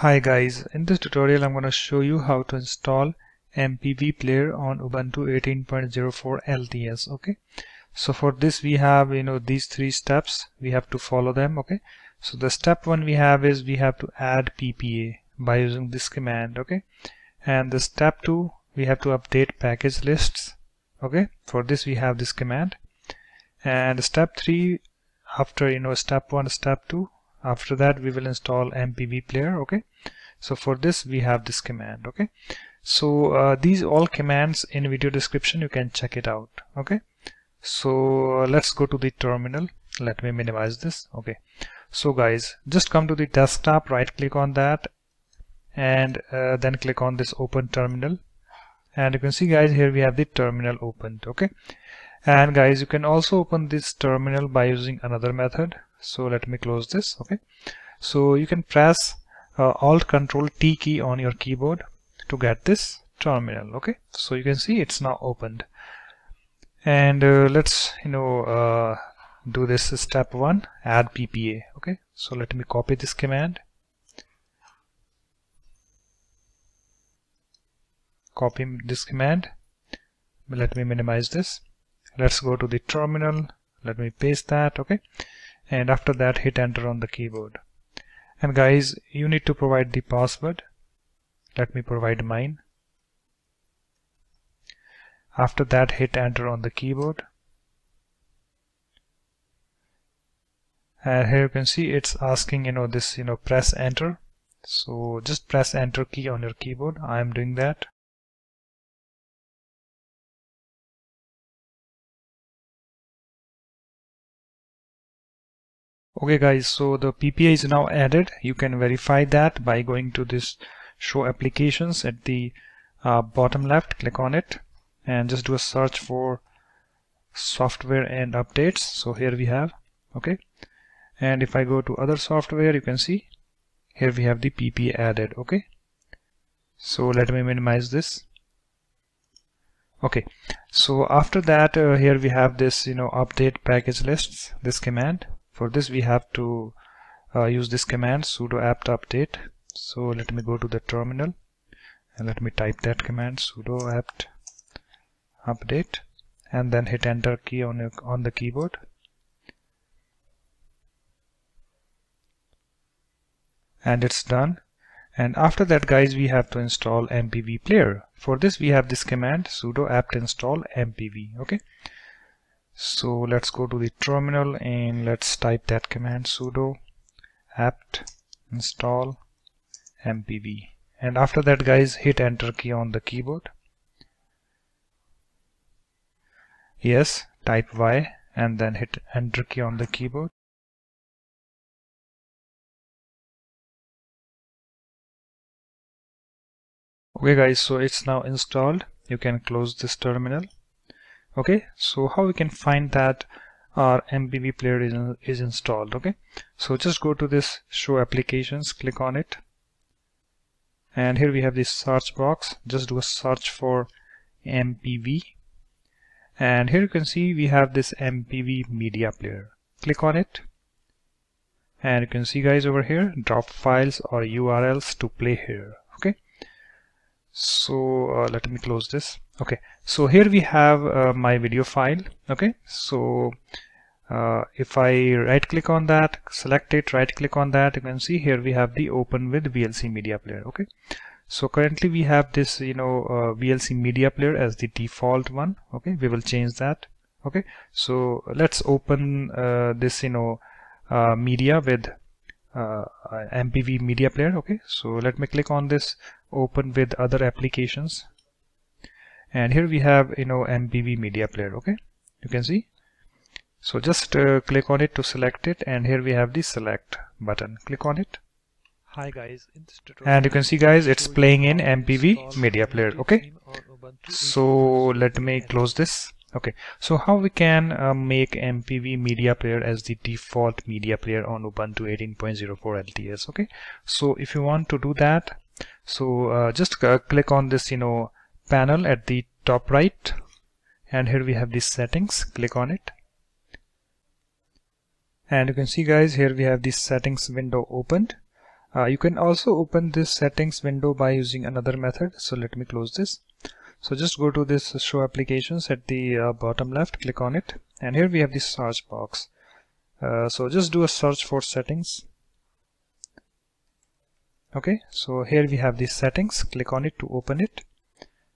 Hi guys, in this tutorial I'm going to show you how to install MPV player on Ubuntu 18.04 LTS okay? So for this we have you know these three steps. We have to follow them okay? So the step one we have is we have to add PPA by using this command okay? And the step two we have to update package lists okay? For this we have this command. And step three after you know step one step two after that we will install mpv player okay? So for this we have this command okay? So uh, these all commands in video description you can check it out okay? So uh, let's go to the terminal. Let me minimize this okay? So guys just come to the desktop right click on that and uh, then click on this open terminal. And you can see guys here we have the terminal opened okay? And guys you can also open this terminal by using another method so let me close this okay? So you can press uh, alt control T key on your keyboard to get this terminal okay? So you can see it's now opened. And uh, let's you know uh, do this step one add PPA okay? So let me copy this command. Copy this command. Let me minimize this. Let's go to the terminal. Let me paste that okay and after that hit enter on the keyboard. And guys you need to provide the password. Let me provide mine. After that hit enter on the keyboard. And here you can see it's asking you know this you know press enter. So just press enter key on your keyboard. I am doing that okay guys so the PPA is now added. You can verify that by going to this show applications at the uh, bottom left. Click on it and just do a search for software and updates. So here we have okay? And if I go to other software you can see here we have the PPA added okay? So let me minimize this. Okay so after that uh, here we have this you know update package lists this command for this we have to uh, use this command sudo apt update. So let me go to the terminal and let me type that command sudo apt update and then hit enter key on on the keyboard. And it's done. And after that guys we have to install mpv player. For this we have this command sudo apt install mpv okay so let's go to the terminal and let's type that command sudo apt install mpv and after that guys hit enter key on the keyboard. Yes type y and then hit enter key on the keyboard. Okay guys so it's now installed. You can close this terminal okay so how we can find that our mpv player is, is installed okay? So just go to this show applications click on it. And here we have this search box. Just do a search for mpv and here you can see we have this mpv media player. Click on it. And you can see guys over here drop files or urls to play here so uh, let me close this. Okay. So here we have uh, my video file. Okay. So uh, if I right click on that select it right click on that you can see here we have the open with VLC media player. Okay. So currently we have this you know uh, VLC media player as the default one. Okay. We will change that. Okay. So let's open uh, this you know uh, media with MPV media player. Okay. So let me click on this open with other applications. And here we have you know MPV media player okay? You can see. So just uh, click on it to select it and here we have the select button. Click on it. Hi guys. And you can see guys it's playing in MPV media player okay? so let me close this. Okay. So how we can uh, make MPV media player as the default media player on Ubuntu 18.04 LTS okay? So if you want to do that so uh, just uh, click on this you know panel at the top right. And here we have these settings. Click on it. And you can see guys here we have this settings window opened. Uh, you can also open this settings window by using another method. So let me close this. So just go to this show applications at the uh, bottom left. Click on it. And here we have the search box. Uh, so just do a search for settings okay so here we have these settings. Click on it to open it.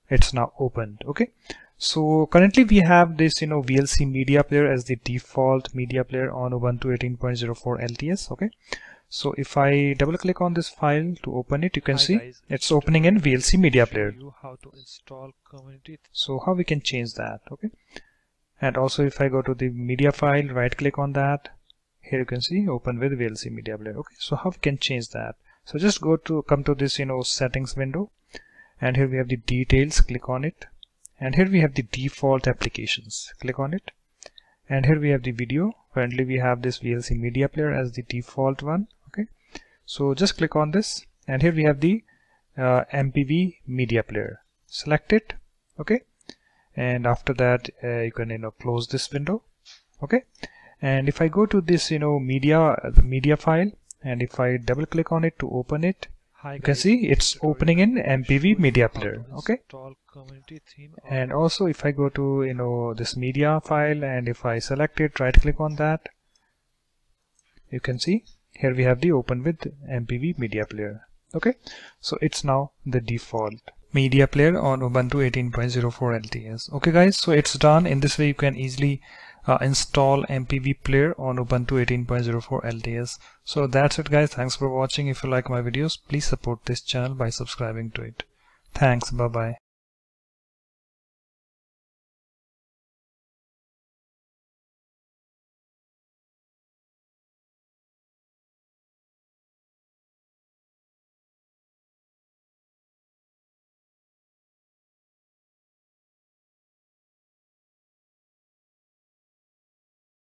It's now opened okay? So currently we have this you know VLC media player as the default media player on Ubuntu 18.04 LTS okay? So if I double click on this file to open it you can Hi see guys, it's opening in VLC media player. how to install community? So how we can change that okay? And also if I go to the media file right click on that here you can see open with VLC media player okay? So how we can change that so just go to come to this you know settings window. And here we have the details. Click on it. And here we have the default applications. Click on it. And here we have the video. Currently we have this VLC media player as the default one. Okay. So just click on this. And here we have the uh, MPV media player. Select it. Okay. And after that uh, you can you know close this window. Okay. And if I go to this you know media the media file and if I double click on it to open it you can see it's opening in MPV media player okay? and also if I go to you know this media file and if I select it right click on that you can see here we have the open with MPV media player okay? So it's now the default media player on Ubuntu 18.04 LTS okay guys? So it's done. In this way you can easily uh, install MPV player on Ubuntu 18.04 LTS. So that's it guys. Thanks for watching. If you like my videos, please support this channel by subscribing to it. Thanks. Bye bye.